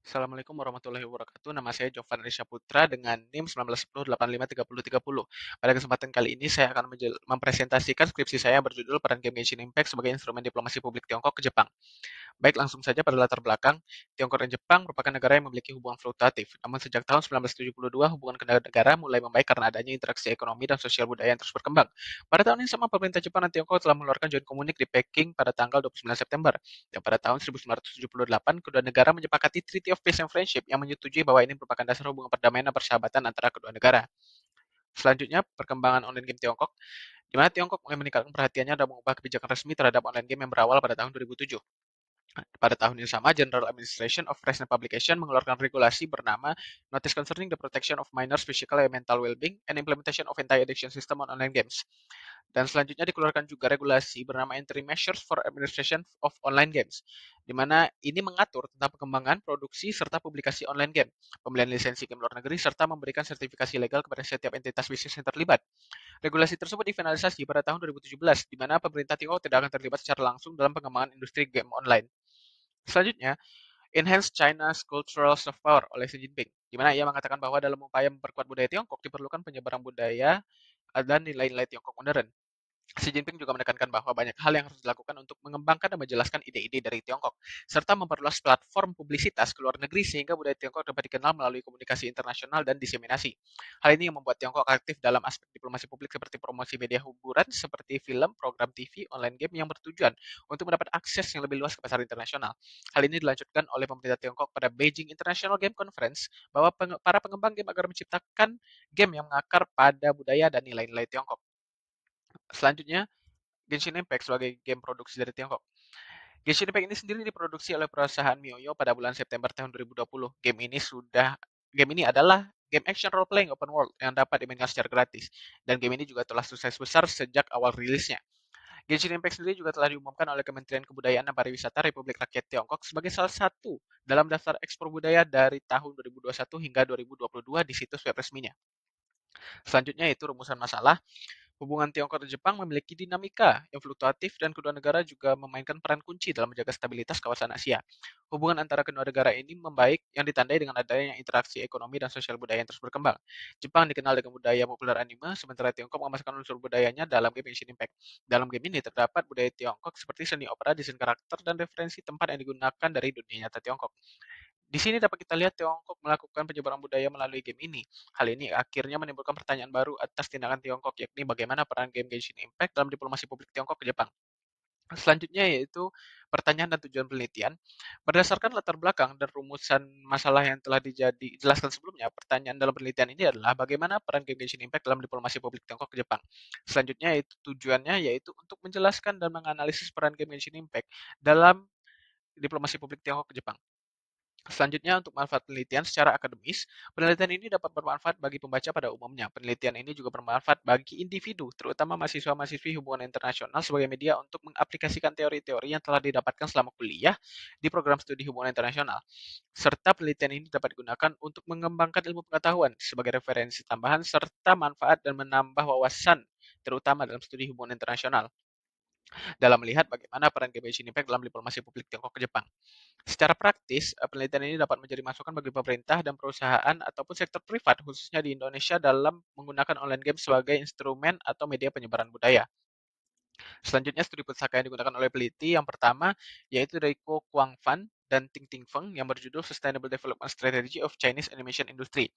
Assalamualaikum warahmatullahi wabarakatuh. Nama saya Jovan Risha Putra dengan NIM 1910853030. Pada kesempatan kali ini saya akan mempresentasikan skripsi saya berjudul Peran Game Genshin Impact sebagai instrumen diplomasi publik Tiongkok ke Jepang. Baik, langsung saja pada latar belakang, Tiongkok dan Jepang merupakan negara yang memiliki hubungan fluktuatif. Namun sejak tahun 1972, hubungan kedua negara mulai membaik karena adanya interaksi ekonomi dan sosial budaya yang terus berkembang. Pada tahun yang sama, pemerintah Jepang dan Tiongkok telah mengeluarkan joint komunik di Peking pada tanggal 29 September. Dan pada tahun 1978, kedua negara menyepakati Treaty of Peace and Friendship yang menyetujui bahwa ini merupakan dasar hubungan perdamaian dan persahabatan antara kedua negara. Selanjutnya, perkembangan online game Tiongkok, di mana Tiongkok mulai meningkatkan perhatiannya dan mengubah kebijakan resmi terhadap online game yang berawal pada tahun 2007. Pada tahun yang sama, General Administration of Press and Publication mengeluarkan regulasi bernama Notice Concerning the Protection of Minors Physical and Mental Well-being and Implementation of Anti-Addiction System on Online Games. Dan selanjutnya dikeluarkan juga regulasi bernama Interim Measures for Administration of Online Games, di mana ini mengatur tentang pengembangan, produksi, serta publikasi online game, pembelian lisensi game luar negeri, serta memberikan sertifikasi legal kepada setiap entitas bisnis yang terlibat. Regulasi tersebut difinalisasi pada tahun 2017, di mana pemerintah Tiongkok tidak akan terlibat secara langsung dalam pengembangan industri game online. Selanjutnya, Enhance China's Cultural Soft Power oleh Xi Jinping, di mana ia mengatakan bahwa dalam upaya memperkuat budaya Tiongkok diperlukan penyebaran budaya dan nilai-nilai Tiongkok modern. Xi Jinping juga menekankan bahwa banyak hal yang harus dilakukan untuk mengembangkan dan menjelaskan ide-ide dari Tiongkok, serta memperluas platform publisitas ke luar negeri sehingga budaya Tiongkok dapat dikenal melalui komunikasi internasional dan diseminasi. Hal ini yang membuat Tiongkok aktif dalam aspek diplomasi publik seperti promosi media hiburan seperti film, program TV, online game yang bertujuan untuk mendapat akses yang lebih luas ke pasar internasional. Hal ini dilanjutkan oleh pemerintah Tiongkok pada Beijing International Game Conference bahwa para pengembang game agar menciptakan game yang mengakar pada budaya dan nilai-nilai Tiongkok. Selanjutnya, Genshin Impact sebagai game produksi dari Tiongkok. Genshin Impact ini sendiri diproduksi oleh perusahaan MiHoYo pada bulan September tahun 2020. Game ini sudah game ini adalah game action role playing open world yang dapat dimainkan secara gratis dan game ini juga telah sukses besar sejak awal rilisnya. Genshin Impact sendiri juga telah diumumkan oleh Kementerian Kebudayaan dan Pariwisata Republik Rakyat Tiongkok sebagai salah satu dalam daftar ekspor budaya dari tahun 2021 hingga 2022 di situs web resminya. Selanjutnya itu rumusan masalah. Hubungan Tiongkok dan Jepang memiliki dinamika yang fluktuatif dan kedua negara juga memainkan peran kunci dalam menjaga stabilitas kawasan Asia. Hubungan antara kedua negara ini membaik yang ditandai dengan adanya interaksi ekonomi dan sosial budaya yang terus berkembang. Jepang dikenal dengan budaya populer anime, sementara Tiongkok memasukkan unsur budayanya dalam game Genshin Impact. Dalam game ini terdapat budaya Tiongkok seperti seni opera, desain karakter, dan referensi tempat yang digunakan dari dunia nyata Tiongkok. Di sini dapat kita lihat Tiongkok melakukan penyebaran budaya melalui game ini. Hal ini akhirnya menimbulkan pertanyaan baru atas tindakan Tiongkok, yakni bagaimana peran game Genshin Impact dalam diplomasi publik Tiongkok ke Jepang. Selanjutnya yaitu pertanyaan dan tujuan penelitian. Berdasarkan latar belakang dan rumusan masalah yang telah dijelaskan sebelumnya, pertanyaan dalam penelitian ini adalah bagaimana peran game Genshin Impact dalam diplomasi publik Tiongkok ke Jepang. Selanjutnya yaitu tujuannya yaitu untuk menjelaskan dan menganalisis peran game Genshin Impact dalam diplomasi publik Tiongkok ke Jepang. Selanjutnya, untuk manfaat penelitian secara akademis, penelitian ini dapat bermanfaat bagi pembaca pada umumnya. Penelitian ini juga bermanfaat bagi individu, terutama mahasiswa-mahasiswi hubungan internasional sebagai media untuk mengaplikasikan teori-teori yang telah didapatkan selama kuliah di program studi hubungan internasional. Serta penelitian ini dapat digunakan untuk mengembangkan ilmu pengetahuan sebagai referensi tambahan serta manfaat dan menambah wawasan, terutama dalam studi hubungan internasional dalam melihat bagaimana peran Genshin Impact dalam diplomasi publik Tiongkok ke Jepang. Secara praktis, eh, penelitian ini dapat menjadi masukan bagi pemerintah dan perusahaan ataupun sektor privat, khususnya di Indonesia, dalam menggunakan online game sebagai instrumen atau media penyebaran budaya. Selanjutnya, studi pusaka yang digunakan oleh peneliti yang pertama yaitu dari Ko Kwang Fan dan Ting Ting Feng yang berjudul Sustainable Development Strategy of Chinese Animation Industry.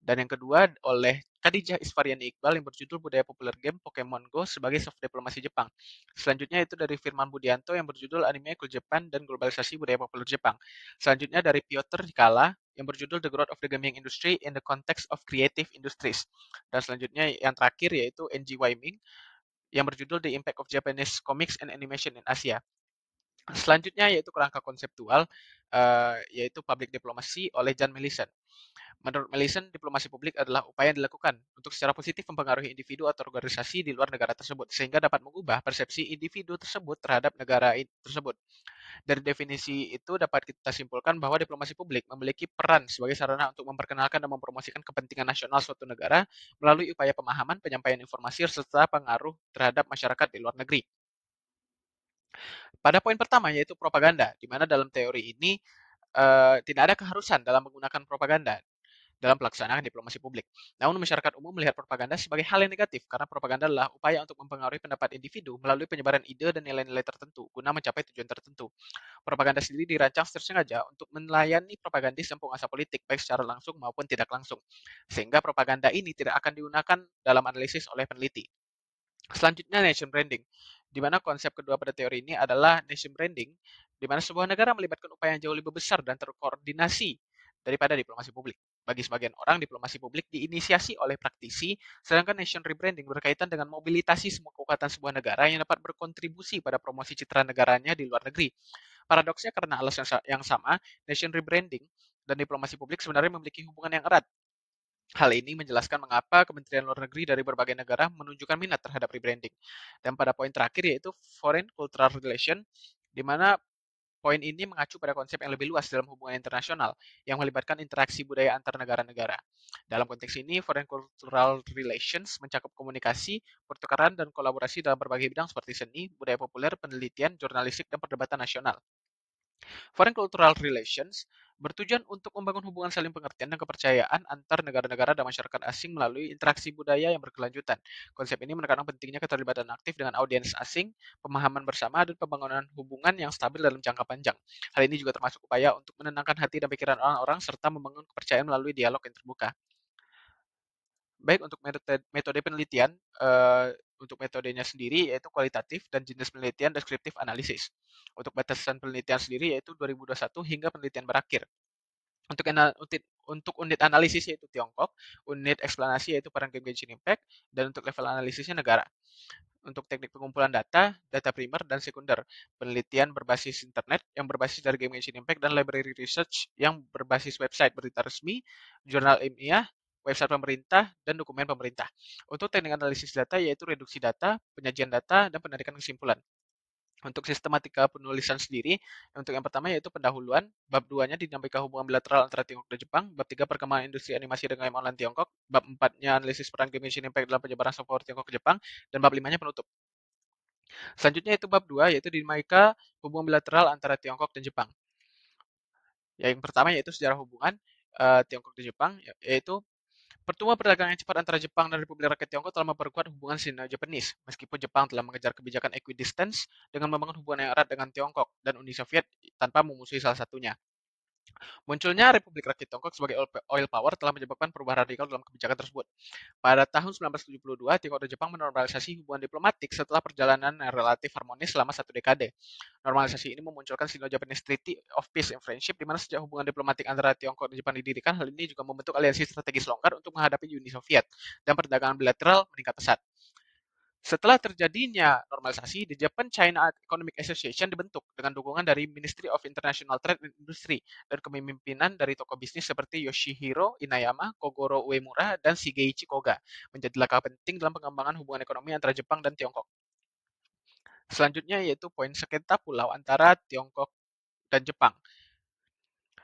Dan yang kedua oleh Khadijah Isfariani Iqbal yang berjudul Budaya Populer Game Pokemon Go sebagai soft diplomasi Jepang. Selanjutnya itu dari Firman Budianto yang berjudul Anime Cool Japan dan Globalisasi Budaya Populer Jepang. Selanjutnya dari Piotr Kala yang berjudul The Growth of the Gaming Industry in the Context of Creative Industries. Dan selanjutnya yang terakhir yaitu NG Wyming yang berjudul The Impact of Japanese Comics and Animation in Asia. Selanjutnya yaitu kerangka konseptual, uh, yaitu public diplomacy oleh John Mellison. Menurut Mellison, diplomasi publik adalah upaya yang dilakukan untuk secara positif mempengaruhi individu atau organisasi di luar negara tersebut, sehingga dapat mengubah persepsi individu tersebut terhadap negara tersebut. Dari definisi itu dapat kita simpulkan bahwa diplomasi publik memiliki peran sebagai sarana untuk memperkenalkan dan mempromosikan kepentingan nasional suatu negara melalui upaya pemahaman, penyampaian informasi, serta pengaruh terhadap masyarakat di luar negeri. Pada poin pertama yaitu propaganda, di mana dalam teori ini uh, tidak ada keharusan dalam menggunakan propaganda dalam pelaksanaan diplomasi publik. Namun masyarakat umum melihat propaganda sebagai hal yang negatif karena propaganda adalah upaya untuk mempengaruhi pendapat individu melalui penyebaran ide dan nilai-nilai tertentu guna mencapai tujuan tertentu. Propaganda sendiri dirancang tersengaja untuk melayani propagandis dan penguasa politik baik secara langsung maupun tidak langsung. Sehingga propaganda ini tidak akan digunakan dalam analisis oleh peneliti. Selanjutnya nation branding, di mana konsep kedua pada teori ini adalah nation branding, di mana sebuah negara melibatkan upaya yang jauh lebih besar dan terkoordinasi daripada diplomasi publik. Bagi sebagian orang, diplomasi publik diinisiasi oleh praktisi, sedangkan nation rebranding berkaitan dengan mobilitasi semua kekuatan sebuah negara yang dapat berkontribusi pada promosi citra negaranya di luar negeri. Paradoksnya karena alasan yang sama, nation rebranding dan diplomasi publik sebenarnya memiliki hubungan yang erat. Hal ini menjelaskan mengapa Kementerian Luar Negeri dari berbagai negara menunjukkan minat terhadap rebranding. Dan pada poin terakhir yaitu Foreign Cultural Relation, di mana Poin ini mengacu pada konsep yang lebih luas dalam hubungan internasional yang melibatkan interaksi budaya antar negara-negara. Dalam konteks ini, foreign cultural relations mencakup komunikasi, pertukaran, dan kolaborasi dalam berbagai bidang seperti seni, budaya populer, penelitian, jurnalistik, dan perdebatan nasional. Foreign cultural relations bertujuan untuk membangun hubungan saling pengertian dan kepercayaan antar negara-negara dan masyarakat asing melalui interaksi budaya yang berkelanjutan. Konsep ini menekankan pentingnya keterlibatan aktif dengan audiens asing, pemahaman bersama, dan pembangunan hubungan yang stabil dalam jangka panjang. Hal ini juga termasuk upaya untuk menenangkan hati dan pikiran orang-orang serta membangun kepercayaan melalui dialog yang terbuka. Baik untuk metode, penelitian, uh, untuk metodenya sendiri yaitu kualitatif dan jenis penelitian deskriptif analisis. Untuk batasan penelitian sendiri yaitu 2021 hingga penelitian berakhir. Untuk unit, untuk unit analisis yaitu Tiongkok, unit eksplanasi yaitu peran game Genshin Impact, dan untuk level analisisnya negara. Untuk teknik pengumpulan data, data primer dan sekunder, penelitian berbasis internet yang berbasis dari game Genshin Impact dan library research yang berbasis website berita resmi, jurnal ilmiah, website pemerintah, dan dokumen pemerintah. Untuk teknik analisis data yaitu reduksi data, penyajian data, dan penarikan kesimpulan. Untuk sistematika penulisan sendiri, untuk yang pertama yaitu pendahuluan, bab 2-nya dinamika hubungan bilateral antara Tiongkok dan Jepang, bab 3 perkembangan industri animasi dengan game online Tiongkok, bab 4-nya analisis peran game Impact dalam penyebaran software Tiongkok ke Jepang, dan bab 5-nya penutup. Selanjutnya itu bab 2 yaitu dinamika hubungan bilateral antara Tiongkok dan Jepang. Yang pertama yaitu sejarah hubungan uh, Tiongkok dan Jepang yaitu Pertemuan perdagangan yang cepat antara Jepang dan Republik Rakyat Tiongkok telah memperkuat hubungan Sino-Japanese, meskipun Jepang telah mengejar kebijakan equidistance dengan membangun hubungan yang erat dengan Tiongkok dan Uni Soviet tanpa memusuhi salah satunya. Munculnya Republik Rakyat Tiongkok sebagai oil power telah menyebabkan perubahan radikal dalam kebijakan tersebut. Pada tahun 1972, Tiongkok dan Jepang menormalisasi hubungan diplomatik setelah perjalanan yang relatif harmonis selama satu dekade. Normalisasi ini memunculkan Sino-Japanese Treaty of Peace and Friendship, di mana sejak hubungan diplomatik antara Tiongkok dan Jepang didirikan, hal ini juga membentuk aliansi strategis longgar untuk menghadapi Uni Soviet, dan perdagangan bilateral meningkat pesat. Setelah terjadinya normalisasi, the Japan China Economic Association dibentuk dengan dukungan dari Ministry of International Trade and Industry dan kepemimpinan dari tokoh bisnis seperti Yoshihiro Inayama, Kogoro Uemura, dan Shigeichi Koga, menjadi langkah penting dalam pengembangan hubungan ekonomi antara Jepang dan Tiongkok. Selanjutnya yaitu poin sengketa pulau antara Tiongkok dan Jepang.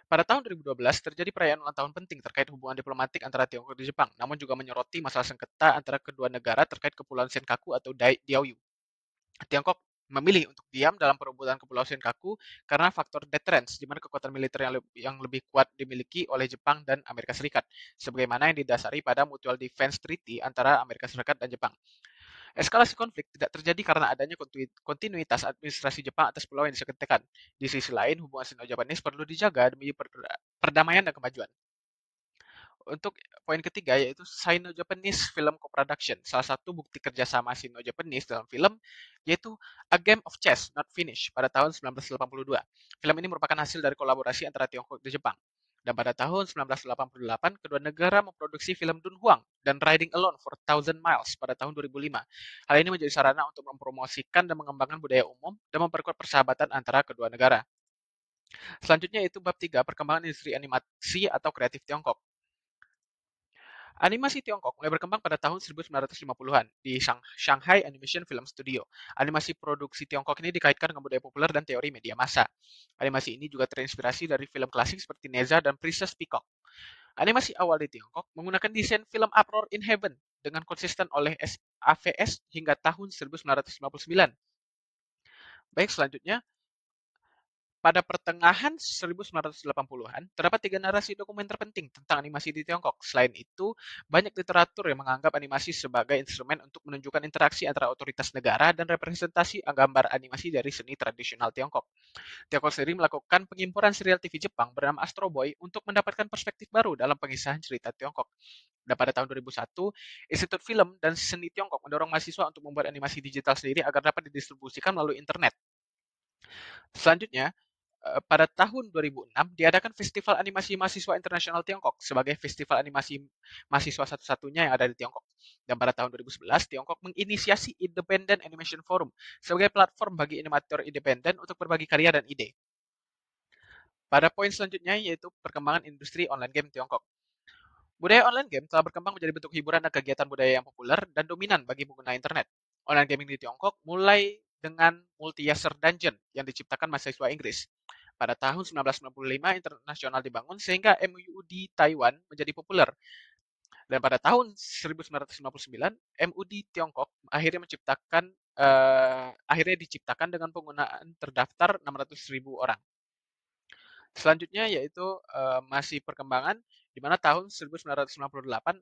Pada tahun 2012 terjadi perayaan ulang tahun penting terkait hubungan diplomatik antara Tiongkok dan Jepang, namun juga menyoroti masalah sengketa antara kedua negara terkait Kepulauan Senkaku atau Diaoyu. Tiongkok memilih untuk diam dalam perebutan Kepulauan Senkaku karena faktor deterrence, di mana kekuatan militer yang, lebih, yang lebih kuat dimiliki oleh Jepang dan Amerika Serikat, sebagaimana yang didasari pada Mutual Defense Treaty antara Amerika Serikat dan Jepang. Eskalasi konflik tidak terjadi karena adanya kontinuitas administrasi Jepang atas pulau yang disengketakan. Di sisi lain, hubungan Sino-Japanese perlu dijaga demi perdamaian dan kemajuan. Untuk poin ketiga yaitu Sino-Japanese Film Co-Production. Salah satu bukti kerjasama Sino-Japanese dalam film yaitu A Game of Chess Not Finished pada tahun 1982. Film ini merupakan hasil dari kolaborasi antara Tiongkok dan Jepang. Dan pada tahun 1988, kedua negara memproduksi film Dunhuang dan Riding Alone for Thousand Miles pada tahun 2005. Hal ini menjadi sarana untuk mempromosikan dan mengembangkan budaya umum dan memperkuat persahabatan antara kedua negara. Selanjutnya itu bab 3, perkembangan industri animasi atau kreatif Tiongkok. Animasi Tiongkok mulai berkembang pada tahun 1950-an di Shanghai Animation Film Studio. Animasi produksi Tiongkok ini dikaitkan dengan budaya populer dan teori media massa. Animasi ini juga terinspirasi dari film klasik seperti Neza dan Princess Peacock. Animasi awal di Tiongkok menggunakan desain film Uproar in Heaven dengan konsisten oleh AVS hingga tahun 1959. Baik, selanjutnya pada pertengahan 1980-an, terdapat tiga narasi dokumen terpenting tentang animasi di Tiongkok. Selain itu, banyak literatur yang menganggap animasi sebagai instrumen untuk menunjukkan interaksi antara otoritas negara dan representasi gambar animasi dari seni tradisional Tiongkok. Tiongkok sendiri melakukan pengimporan serial TV Jepang bernama Astro Boy untuk mendapatkan perspektif baru dalam pengisahan cerita Tiongkok. Dan pada tahun 2001, Institut Film dan Seni Tiongkok mendorong mahasiswa untuk membuat animasi digital sendiri agar dapat didistribusikan melalui internet. Selanjutnya, pada tahun 2006 diadakan Festival Animasi Mahasiswa Internasional Tiongkok sebagai festival animasi mahasiswa satu-satunya yang ada di Tiongkok. Dan pada tahun 2011, Tiongkok menginisiasi Independent Animation Forum sebagai platform bagi animator independen untuk berbagi karya dan ide. Pada poin selanjutnya yaitu perkembangan industri online game Tiongkok. Budaya online game telah berkembang menjadi bentuk hiburan dan kegiatan budaya yang populer dan dominan bagi pengguna internet. Online gaming di Tiongkok mulai dengan multi-user dungeon yang diciptakan mahasiswa Inggris. Pada tahun 1995, internasional dibangun sehingga MUU di Taiwan menjadi populer. Dan pada tahun 1959, MUU di Tiongkok akhirnya menciptakan uh, akhirnya diciptakan dengan penggunaan terdaftar 600.000 orang. Selanjutnya yaitu uh, masih perkembangan di mana tahun 1998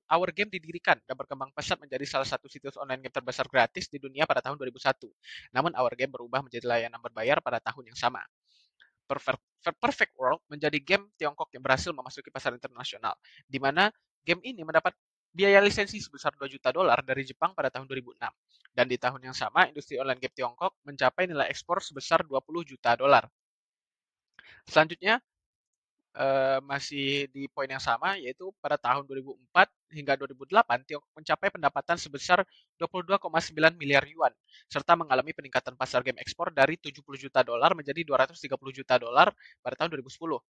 Our Game didirikan dan berkembang pesat menjadi salah satu situs online game terbesar gratis di dunia pada tahun 2001. Namun Our Game berubah menjadi layanan berbayar pada tahun yang sama. Perfect, Perfect World menjadi game Tiongkok yang berhasil memasuki pasar internasional, di mana game ini mendapat biaya lisensi sebesar 2 juta dolar dari Jepang pada tahun 2006. Dan di tahun yang sama, industri online game Tiongkok mencapai nilai ekspor sebesar 20 juta dolar. Selanjutnya, uh, masih di poin yang sama, yaitu pada tahun 2004 hingga 2008, Tiongkok mencapai pendapatan sebesar 22,9 miliar yuan, serta mengalami peningkatan pasar game ekspor dari 70 juta dolar menjadi 230 juta dolar pada tahun 2010.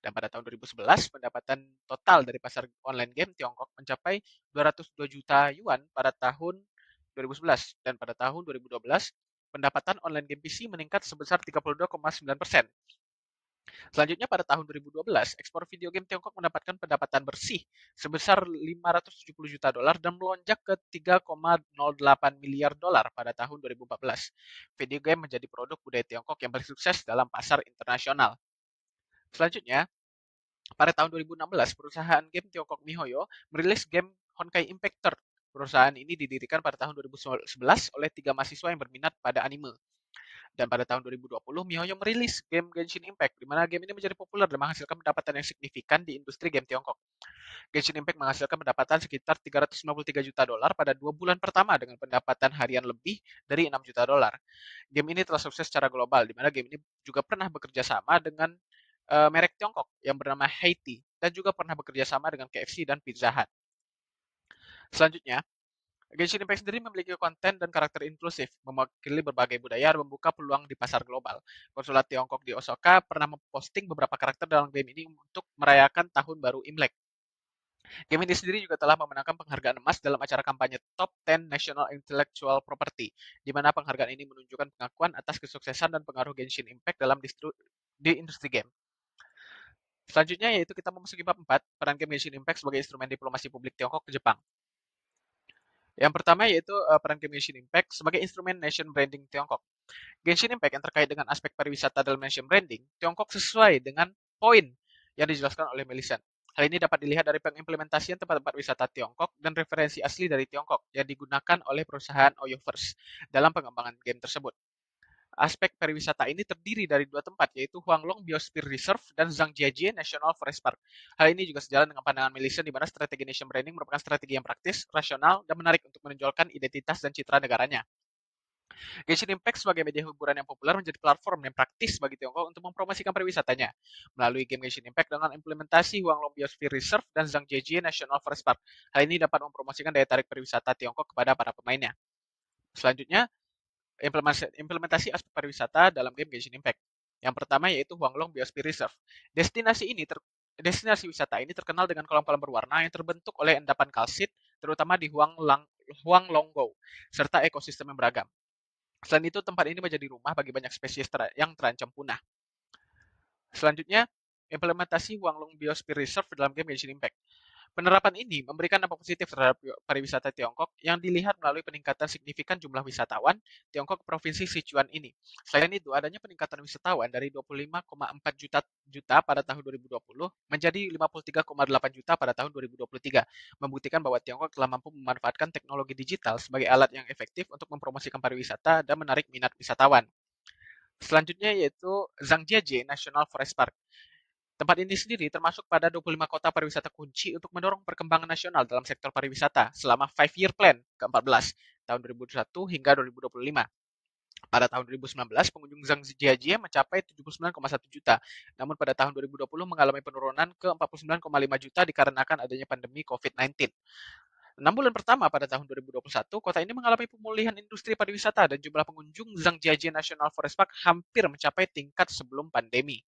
Dan pada tahun 2011, pendapatan total dari pasar online game Tiongkok mencapai 202 juta yuan pada tahun 2011. Dan pada tahun 2012, pendapatan online game PC meningkat sebesar 32,9 persen Selanjutnya pada tahun 2012, ekspor video game Tiongkok mendapatkan pendapatan bersih sebesar 570 juta dolar dan melonjak ke 3,08 miliar dolar pada tahun 2014. Video game menjadi produk budaya Tiongkok yang paling sukses dalam pasar internasional. Selanjutnya, pada tahun 2016, perusahaan game Tiongkok MiHoYo merilis game Honkai Impact. Perusahaan ini didirikan pada tahun 2011 oleh tiga mahasiswa yang berminat pada anime. Dan pada tahun 2020, MiHoYo merilis game Genshin Impact, di mana game ini menjadi populer dan menghasilkan pendapatan yang signifikan di industri game Tiongkok. Genshin Impact menghasilkan pendapatan sekitar 353 juta dolar pada dua bulan pertama dengan pendapatan harian lebih dari 6 juta dolar. Game ini telah sukses secara global, di mana game ini juga pernah bekerja sama dengan uh, merek Tiongkok yang bernama Haiti dan juga pernah bekerja sama dengan KFC dan Pizza Hut. Selanjutnya, Genshin Impact sendiri memiliki konten dan karakter inklusif, mewakili berbagai budaya dan membuka peluang di pasar global. Konsulat Tiongkok di Osaka pernah memposting beberapa karakter dalam game ini untuk merayakan tahun baru Imlek. Game ini sendiri juga telah memenangkan penghargaan emas dalam acara kampanye Top 10 National Intellectual Property, di mana penghargaan ini menunjukkan pengakuan atas kesuksesan dan pengaruh Genshin Impact dalam di industri game. Selanjutnya yaitu kita memasuki bab 4, peran game Genshin Impact sebagai instrumen diplomasi publik Tiongkok ke Jepang. Yang pertama yaitu uh, peran Genshin Impact sebagai instrumen nation branding Tiongkok. Genshin Impact yang terkait dengan aspek pariwisata dalam nation branding, Tiongkok sesuai dengan poin yang dijelaskan oleh Melisande. Hal ini dapat dilihat dari pengimplementasian tempat-tempat wisata Tiongkok dan referensi asli dari Tiongkok yang digunakan oleh perusahaan Oyoverse dalam pengembangan game tersebut. Aspek pariwisata ini terdiri dari dua tempat, yaitu Huanglong Biosphere Reserve dan Zhangjiajie National Forest Park. Hal ini juga sejalan dengan pandangan Melisande di mana strategi nation branding merupakan strategi yang praktis, rasional, dan menarik untuk menonjolkan identitas dan citra negaranya. Genshin Impact sebagai media hiburan yang populer menjadi platform yang praktis bagi Tiongkok untuk mempromosikan pariwisatanya. Melalui game Genshin Impact dengan implementasi Huanglong Biosphere Reserve dan Zhangjiajie National Forest Park. Hal ini dapat mempromosikan daya tarik pariwisata Tiongkok kepada para pemainnya. Selanjutnya, implementasi, aspek pariwisata dalam game Genshin Impact. Yang pertama yaitu Huanglong Biosphere Reserve. Destinasi ini ter, destinasi wisata ini terkenal dengan kolam-kolam berwarna yang terbentuk oleh endapan kalsit, terutama di Huanglonggo, serta ekosistem yang beragam. Selain itu, tempat ini menjadi rumah bagi banyak spesies ter yang terancam punah. Selanjutnya, implementasi Huanglong Biosphere Reserve dalam game Genshin Impact. Penerapan ini memberikan dampak positif terhadap pariwisata Tiongkok yang dilihat melalui peningkatan signifikan jumlah wisatawan Tiongkok ke provinsi Sichuan ini. Selain itu, adanya peningkatan wisatawan dari 25,4 juta juta pada tahun 2020 menjadi 53,8 juta pada tahun 2023, membuktikan bahwa Tiongkok telah mampu memanfaatkan teknologi digital sebagai alat yang efektif untuk mempromosikan pariwisata dan menarik minat wisatawan. Selanjutnya yaitu Zhangjiajie National Forest Park. Tempat ini sendiri termasuk pada 25 kota pariwisata kunci untuk mendorong perkembangan nasional dalam sektor pariwisata selama 5-year plan ke-14 tahun 2021 hingga 2025. Pada tahun 2019, pengunjung Zhangjiajie mencapai 79,1 juta, namun pada tahun 2020 mengalami penurunan ke 49,5 juta dikarenakan adanya pandemi COVID-19. Enam bulan pertama pada tahun 2021, kota ini mengalami pemulihan industri pariwisata dan jumlah pengunjung Zhangjiajie National Forest Park hampir mencapai tingkat sebelum pandemi.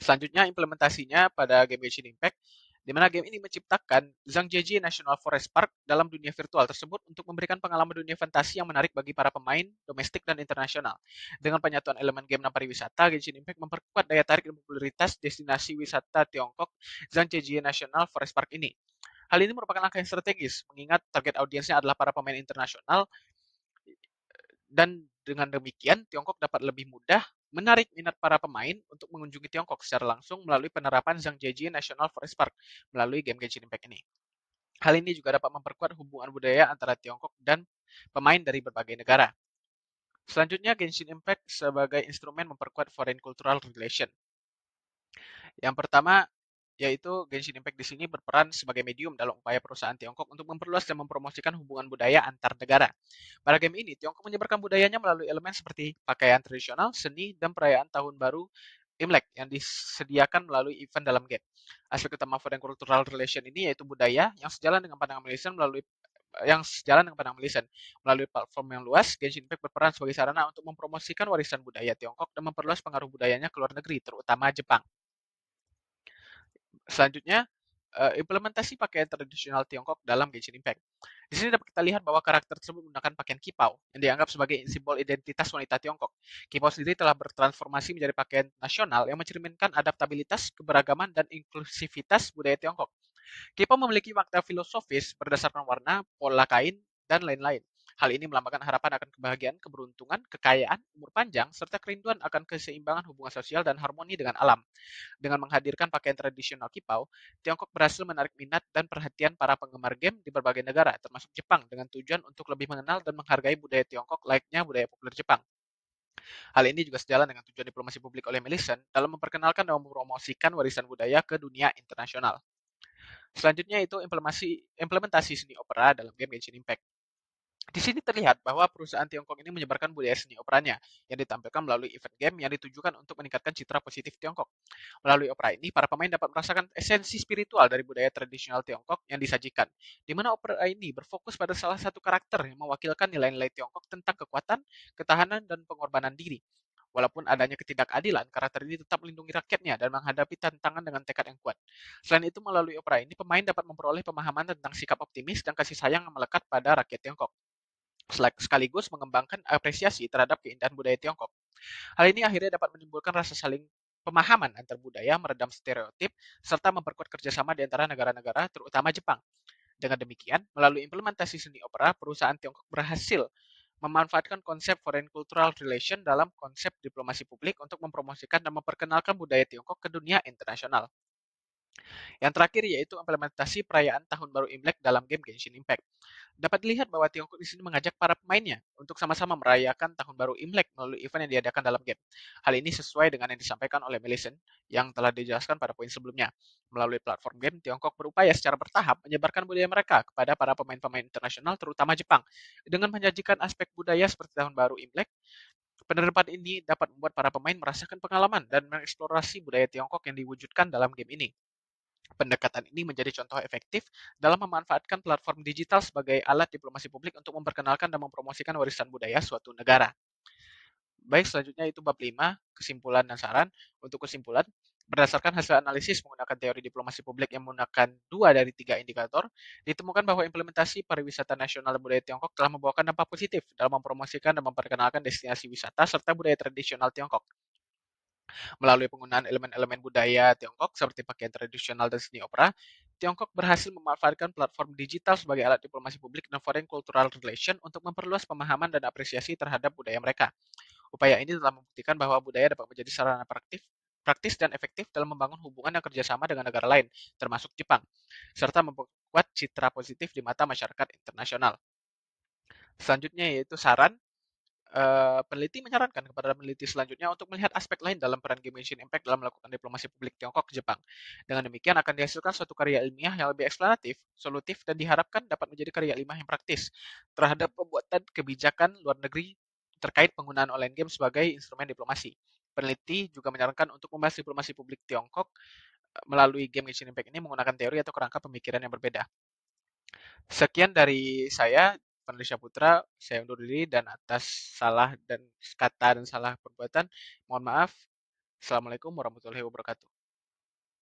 Selanjutnya implementasinya pada game Genshin Impact, di mana game ini menciptakan Zhangjiajie National Forest Park dalam dunia virtual tersebut untuk memberikan pengalaman dunia fantasi yang menarik bagi para pemain domestik dan internasional. Dengan penyatuan elemen game dan pariwisata, Genshin Impact memperkuat daya tarik dan popularitas destinasi wisata Tiongkok Zhangjiajie National Forest Park ini. Hal ini merupakan langkah yang strategis, mengingat target audiensnya adalah para pemain internasional dan dengan demikian Tiongkok dapat lebih mudah menarik minat para pemain untuk mengunjungi Tiongkok secara langsung melalui penerapan Zhangjiajie National Forest Park melalui game Genshin Impact ini. Hal ini juga dapat memperkuat hubungan budaya antara Tiongkok dan pemain dari berbagai negara. Selanjutnya, Genshin Impact sebagai instrumen memperkuat foreign cultural relation. Yang pertama, yaitu Genshin Impact di sini berperan sebagai medium dalam upaya perusahaan Tiongkok untuk memperluas dan mempromosikan hubungan budaya antar negara. Pada game ini, Tiongkok menyebarkan budayanya melalui elemen seperti pakaian tradisional, seni, dan perayaan tahun baru Imlek yang disediakan melalui event dalam game. Aspek utama foreign cultural relation ini yaitu budaya yang sejalan dengan pandangan Malaysian melalui yang sejalan dengan pandangan Malaysian. Melalui platform yang luas, Genshin Impact berperan sebagai sarana untuk mempromosikan warisan budaya Tiongkok dan memperluas pengaruh budayanya ke luar negeri, terutama Jepang. Selanjutnya, uh, implementasi pakaian tradisional Tiongkok dalam Genshin Impact. Di sini dapat kita lihat bahwa karakter tersebut menggunakan pakaian kipau yang dianggap sebagai simbol identitas wanita Tiongkok. Kipau sendiri telah bertransformasi menjadi pakaian nasional yang mencerminkan adaptabilitas, keberagaman, dan inklusivitas budaya Tiongkok. Kipau memiliki makna filosofis berdasarkan warna, pola kain, dan lain-lain. Hal ini melambangkan harapan akan kebahagiaan, keberuntungan, kekayaan, umur panjang, serta kerinduan akan keseimbangan hubungan sosial dan harmoni dengan alam. Dengan menghadirkan pakaian tradisional kipau, Tiongkok berhasil menarik minat dan perhatian para penggemar game di berbagai negara, termasuk Jepang, dengan tujuan untuk lebih mengenal dan menghargai budaya Tiongkok layaknya budaya populer Jepang. Hal ini juga sejalan dengan tujuan diplomasi publik oleh Millicent dalam memperkenalkan dan mempromosikan warisan budaya ke dunia internasional. Selanjutnya itu implementasi, implementasi seni opera dalam game Genshin Impact. Di sini terlihat bahwa perusahaan Tiongkok ini menyebarkan budaya seni operanya yang ditampilkan melalui event game yang ditujukan untuk meningkatkan citra positif Tiongkok. Melalui opera ini, para pemain dapat merasakan esensi spiritual dari budaya tradisional Tiongkok yang disajikan, di mana opera ini berfokus pada salah satu karakter yang mewakilkan nilai-nilai Tiongkok tentang kekuatan, ketahanan, dan pengorbanan diri. Walaupun adanya ketidakadilan, karakter ini tetap melindungi rakyatnya dan menghadapi tantangan dengan tekad yang kuat. Selain itu, melalui opera ini, pemain dapat memperoleh pemahaman tentang sikap optimis dan kasih sayang yang melekat pada rakyat Tiongkok sekaligus mengembangkan apresiasi terhadap keindahan budaya Tiongkok. Hal ini akhirnya dapat menimbulkan rasa saling pemahaman antar budaya, meredam stereotip, serta memperkuat kerjasama di antara negara-negara, terutama Jepang. Dengan demikian, melalui implementasi seni opera, perusahaan Tiongkok berhasil memanfaatkan konsep foreign cultural relation dalam konsep diplomasi publik untuk mempromosikan dan memperkenalkan budaya Tiongkok ke dunia internasional. Yang terakhir yaitu implementasi perayaan Tahun Baru Imlek dalam game Genshin Impact. Dapat dilihat bahwa Tiongkok di sini mengajak para pemainnya untuk sama-sama merayakan Tahun Baru Imlek melalui event yang diadakan dalam game. Hal ini sesuai dengan yang disampaikan oleh Millicent yang telah dijelaskan pada poin sebelumnya. Melalui platform game, Tiongkok berupaya secara bertahap menyebarkan budaya mereka kepada para pemain-pemain internasional terutama Jepang. Dengan menyajikan aspek budaya seperti Tahun Baru Imlek, Penerapan ini dapat membuat para pemain merasakan pengalaman dan mengeksplorasi budaya Tiongkok yang diwujudkan dalam game ini. Pendekatan ini menjadi contoh efektif dalam memanfaatkan platform digital sebagai alat diplomasi publik untuk memperkenalkan dan mempromosikan warisan budaya suatu negara. Baik, selanjutnya itu bab 5, kesimpulan dan saran. Untuk kesimpulan, berdasarkan hasil analisis menggunakan teori diplomasi publik yang menggunakan dua dari tiga indikator, ditemukan bahwa implementasi pariwisata nasional budaya Tiongkok telah membawakan dampak positif dalam mempromosikan dan memperkenalkan destinasi wisata serta budaya tradisional Tiongkok. Melalui penggunaan elemen-elemen budaya Tiongkok seperti pakaian tradisional dan seni opera, Tiongkok berhasil memanfaatkan platform digital sebagai alat diplomasi publik dan foreign cultural relation untuk memperluas pemahaman dan apresiasi terhadap budaya mereka. Upaya ini telah membuktikan bahwa budaya dapat menjadi sarana praktis, praktis dan efektif dalam membangun hubungan yang kerjasama dengan negara lain, termasuk Jepang, serta memperkuat citra positif di mata masyarakat internasional. Selanjutnya yaitu saran uh, peneliti menyarankan kepada peneliti selanjutnya untuk melihat aspek lain dalam peran Game Genshin Impact dalam melakukan diplomasi publik Tiongkok ke Jepang. Dengan demikian akan dihasilkan suatu karya ilmiah yang lebih eksplanatif, solutif, dan diharapkan dapat menjadi karya ilmiah yang praktis terhadap pembuatan kebijakan luar negeri terkait penggunaan online game sebagai instrumen diplomasi. Peneliti juga menyarankan untuk membahas diplomasi publik Tiongkok eh, melalui game Genshin Impact ini menggunakan teori atau kerangka pemikiran yang berbeda. Sekian dari saya. Panelisha Putra, saya undur diri dan atas salah dan kata dan salah perbuatan, mohon maaf. Assalamualaikum warahmatullahi wabarakatuh.